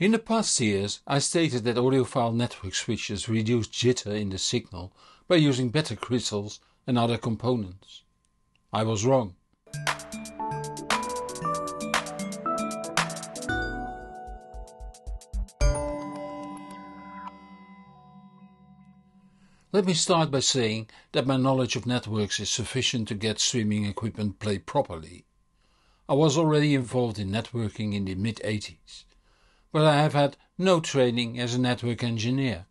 In the past years, I stated that audiophile network switches reduce jitter in the signal by using better crystals and other components. I was wrong. Let me start by saying that my knowledge of networks is sufficient to get streaming equipment played properly. I was already involved in networking in the mid-80s. But I have had no training as a network engineer.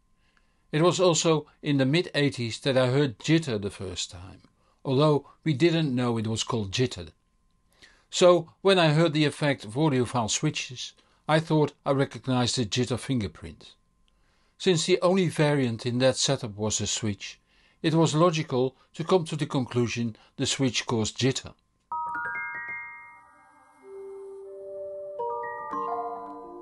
It was also in the mid 80s that I heard jitter the first time, although we didn't know it was called jitter. So when I heard the effect of audiophile switches, I thought I recognized the jitter fingerprint. Since the only variant in that setup was a switch, it was logical to come to the conclusion the switch caused jitter.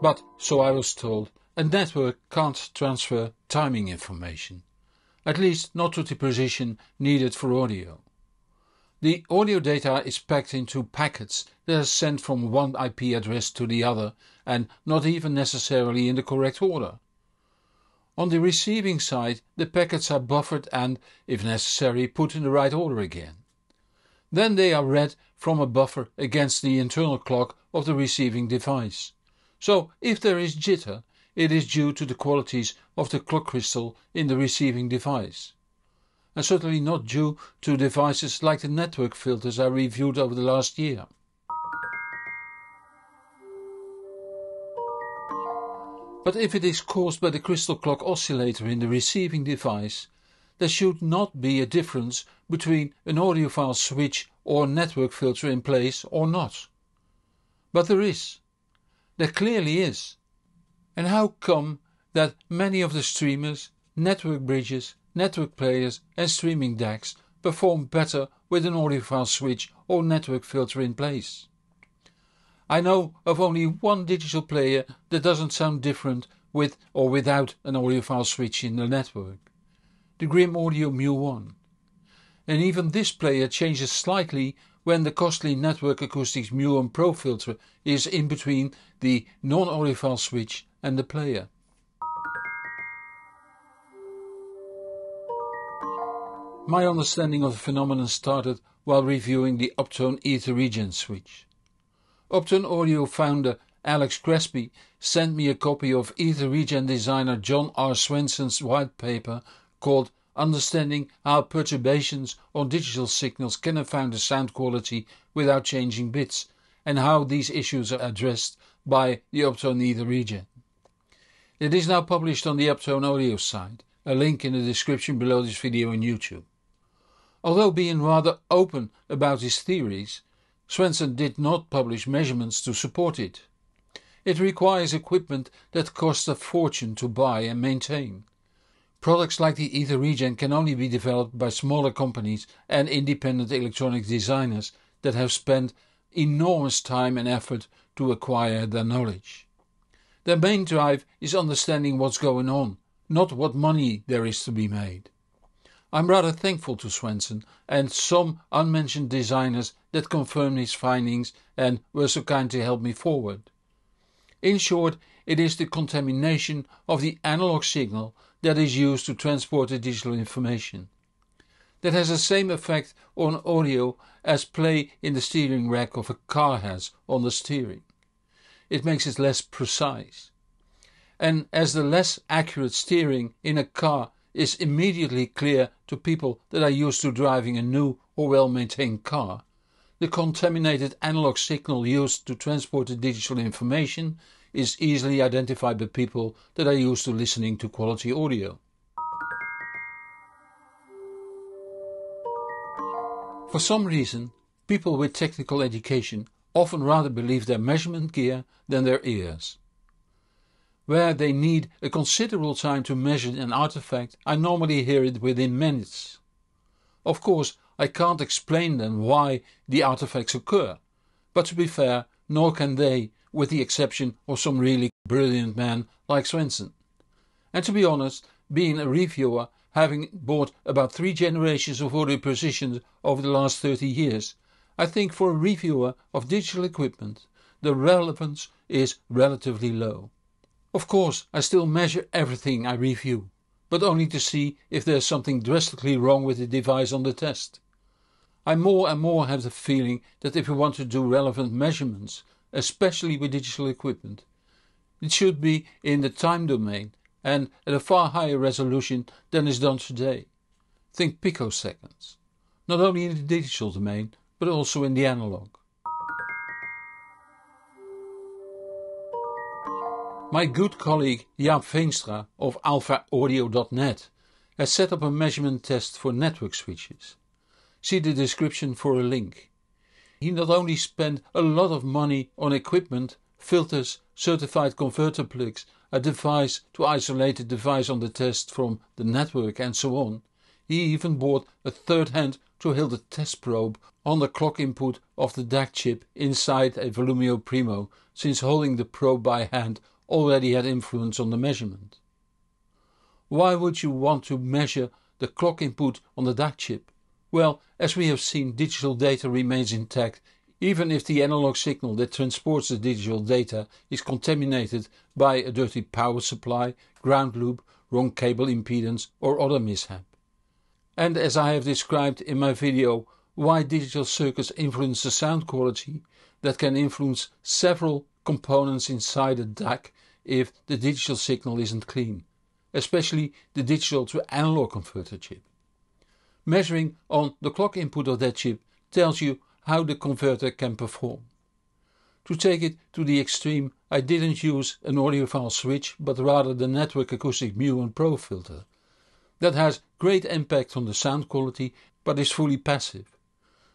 But, so I was told, a network can't transfer timing information, at least not to the precision needed for audio. The audio data is packed into packets that are sent from one IP address to the other and not even necessarily in the correct order. On the receiving side the packets are buffered and, if necessary, put in the right order again. Then they are read from a buffer against the internal clock of the receiving device. So if there is jitter, it is due to the qualities of the clock crystal in the receiving device. And certainly not due to devices like the network filters I reviewed over the last year. But if it is caused by the crystal clock oscillator in the receiving device, there should not be a difference between an audiophile switch or network filter in place or not. But there is. There clearly is. And how come that many of the streamers, network bridges, network players and streaming decks perform better with an audiophile switch or network filter in place? I know of only one digital player that doesn't sound different with or without an audiophile switch in the network. The Grimm Audio Mu1. And even this player changes slightly when the costly Network Acoustics Muon Pro filter is in between the non-audiophile switch and the player. My understanding of the phenomenon started while reviewing the Uptone Ether Regen switch. Uptone Audio founder Alex Crespi sent me a copy of EtherREGEN designer John R. Swenson's white paper called understanding how perturbations on digital signals can affect the sound quality without changing bits, and how these issues are addressed by the Uptone EtherREGEN. It is now published on the Uptone Audio site, a link in the description below this video on YouTube. Although being rather open about his theories, Swenson did not publish measurements to support it. It requires equipment that costs a fortune to buy and maintain. Products like the EtherREGEN can only be developed by smaller companies and independent electronic designers that have spent enormous time and effort to acquire their knowledge. Their main drive is understanding what's going on, not what money there is to be made. I'm rather thankful to Swenson and some unmentioned designers that confirmed his findings and were so kind to help me forward. In short, it is the contamination of the analog signal that is used to transport the digital information. That has the same effect on audio as play in the steering rack of a car has on the steering. It makes it less precise. And as the less accurate steering in a car is immediately clear to people that are used to driving a new or well maintained car, the contaminated analog signal used to transport the digital information is easily identified by people that are used to listening to quality audio. For some reason, people with technical education often rather believe their measurement gear than their ears. Where they need a considerable time to measure an artifact, I normally hear it within minutes. Of course, I can't explain them why the artifacts occur, but to be fair, nor can they with the exception of some really brilliant men like Swenson. And to be honest, being a reviewer, having bought about three generations of audio precision over the last 30 years, I think for a reviewer of digital equipment, the relevance is relatively low. Of course, I still measure everything I review, but only to see if there's something drastically wrong with the device on the test. I more and more have the feeling that if you want to do relevant measurements, especially with digital equipment, it should be in the time domain and at a far higher resolution than is done today. Think picoseconds, not only in the digital domain but also in the analog. My good colleague Jaap Veenstra of alphaaudio.net has set up a measurement test for network switches. See the description for a link. He not only spent a lot of money on equipment, filters, certified converter plugs, a device to isolate the device on the test from the network and so on, he even bought a third hand to hold a test probe on the clock input of the DAC chip inside a Volumio Primo since holding the probe by hand already had influence on the measurement. Why would you want to measure the clock input on the DAC chip? Well, as we have seen digital data remains intact even if the analog signal that transports the digital data is contaminated by a dirty power supply, ground loop, wrong cable impedance or other mishap. And as I have described in my video why digital circuits influence the sound quality, that can influence several components inside a DAC if the digital signal isn't clean, especially the digital to analog converter chip. Measuring on the clock input of that chip tells you how the converter can perform. To take it to the extreme I didn't use an audiophile switch but rather the network acoustic Muon Pro filter. That has great impact on the sound quality but is fully passive.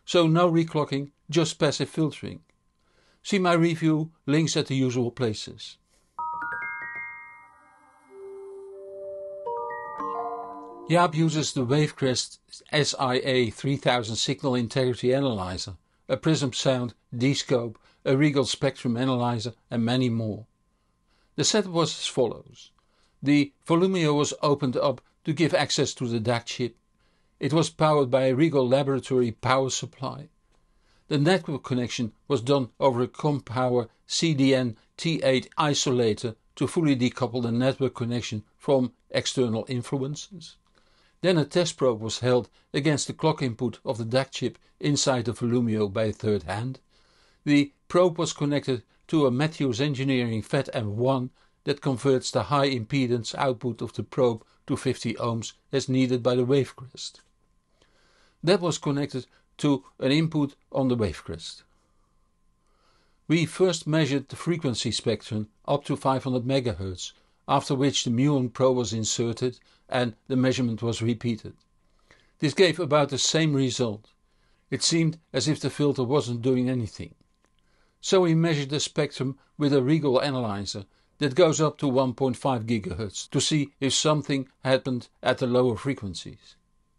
So no reclocking, just passive filtering. See my review, links at the usual places. Jaap uses the Wavecrest SIA 3000 signal integrity analyzer, a Prism Sound, D-Scope, a Rigol Spectrum analyzer and many more. The setup was as follows. The Volumio was opened up to give access to the DAC chip. It was powered by a Rigol Laboratory power supply. The network connection was done over a ComPower CDN T8 isolator to fully decouple the network connection from external influences. Then a test probe was held against the clock input of the DAC chip inside the Volumio by a third hand. The probe was connected to a Matthews Engineering FET M1 that converts the high impedance output of the probe to 50 ohms as needed by the Wavecrest. That was connected to an input on the Wavecrest. We first measured the frequency spectrum up to 500 MHz, after which the Muon Pro was inserted and the measurement was repeated. This gave about the same result. It seemed as if the filter wasn't doing anything. So we measured the spectrum with a Rigol analyzer that goes up to 1.5 GHz to see if something happened at the lower frequencies.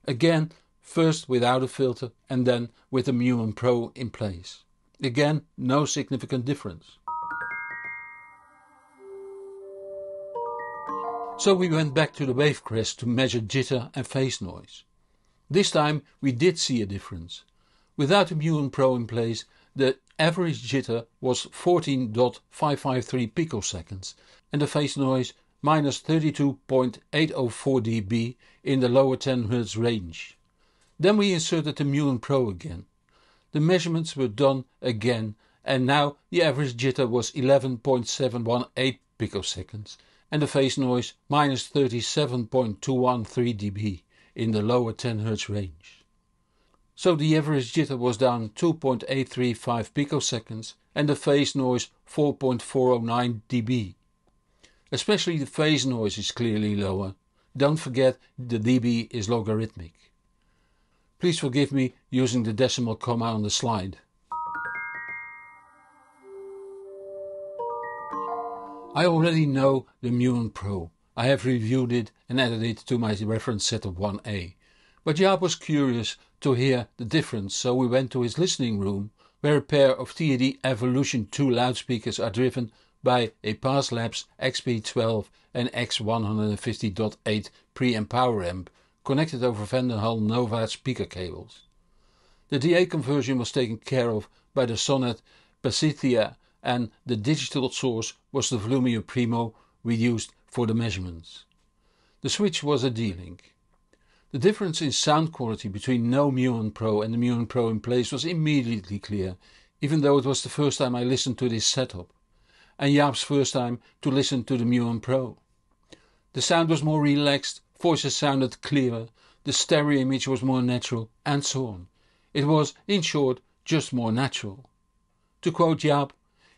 Again, first without a filter and then with the Muon Pro in place. Again, no significant difference. So we went back to the Wavecrest to measure jitter and phase noise. This time we did see a difference. Without the Muon Pro in place, the average jitter was 14.553 picoseconds and the phase noise minus 32.804 dB in the lower 10 Hz range. Then we inserted the Muon Pro again. The measurements were done again and now the average jitter was 11.718 picoseconds and the phase noise minus 37.213 dB in the lower 10 Hz range. So the average jitter was down 2.835 picoseconds and the phase noise 4.409 dB. Especially the phase noise is clearly lower. Don't forget the dB is logarithmic. Please forgive me using the decimal comma on the slide. I already know the Muon Pro. I have reviewed it and added it to my reference set of 1A. But Jaap was curious to hear the difference so we went to his listening room where a pair of TAD Evolution 2 loudspeakers are driven by a Pass Labs XP12 and X150.8 preamp power amp connected over Van den Hul Nova speaker cables. The DA conversion was taken care of by the Sonnet Pasithea and the digital source was the Volumio Primo we used for the measurements. The switch was a D-Link. The difference in sound quality between no Muon Pro and the Muon Pro in place was immediately clear, even though it was the first time I listened to this setup, and Jaap's first time to listen to the Muon Pro. The sound was more relaxed, voices sounded clearer, the stereo image was more natural, and so on. It was, in short, just more natural. To quote Jaap,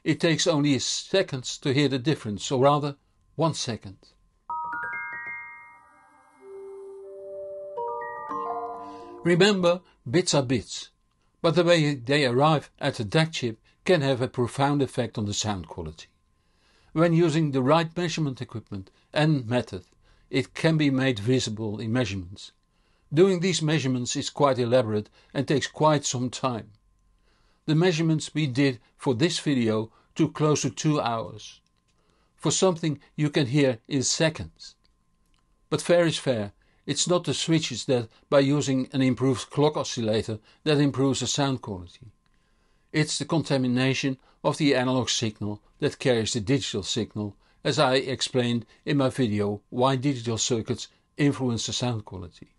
it takes only seconds to hear the difference, or rather, one second. Remember, bits are bits, but the way they arrive at the DAC chip can have a profound effect on the sound quality. When using the right measurement equipment and method, it can be made visible in measurements. Doing these measurements is quite elaborate and takes quite some time. The measurements we did for this video took close to 2 hours. For something you can hear in seconds. But fair is fair, it's not the switches that by using an improved clock oscillator that improves the sound quality. It's the contamination of the analog signal that carries the digital signal as I explained in my video why digital circuits influence the sound quality.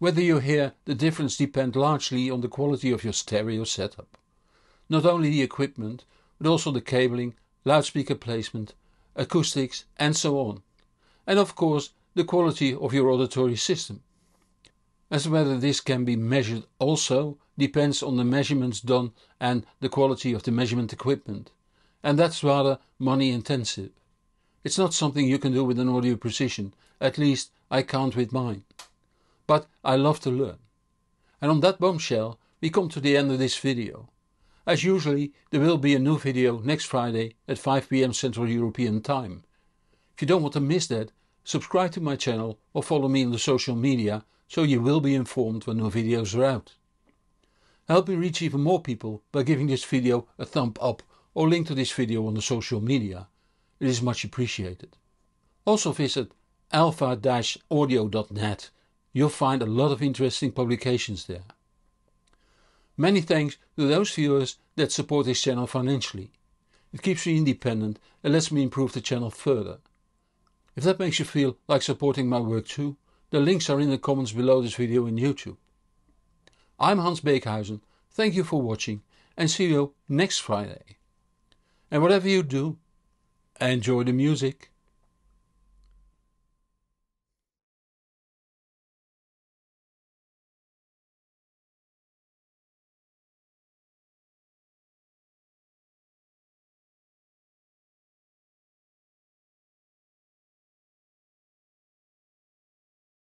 Whether you hear the difference depends largely on the quality of your stereo setup. Not only the equipment, but also the cabling, loudspeaker placement, acoustics and so on. And of course the quality of your auditory system. As whether this can be measured also depends on the measurements done and the quality of the measurement equipment. And that's rather money intensive. It's not something you can do with an audio precision, at least I can't with mine but I love to learn. And on that bombshell we come to the end of this video. As usually there will be a new video next Friday at 5pm Central European Time. If you don't want to miss that, subscribe to my channel or follow me on the social media so you will be informed when new videos are out. Help me reach even more people by giving this video a thumb up or link to this video on the social media. It is much appreciated. Also visit alpha-audio.net You'll find a lot of interesting publications there. Many thanks to those viewers that support this channel financially. It keeps me independent and lets me improve the channel further. If that makes you feel like supporting my work too, the links are in the comments below this video in YouTube. I'm Hans Beekhuyzen, thank you for watching and see you next Friday. And whatever you do, enjoy the music.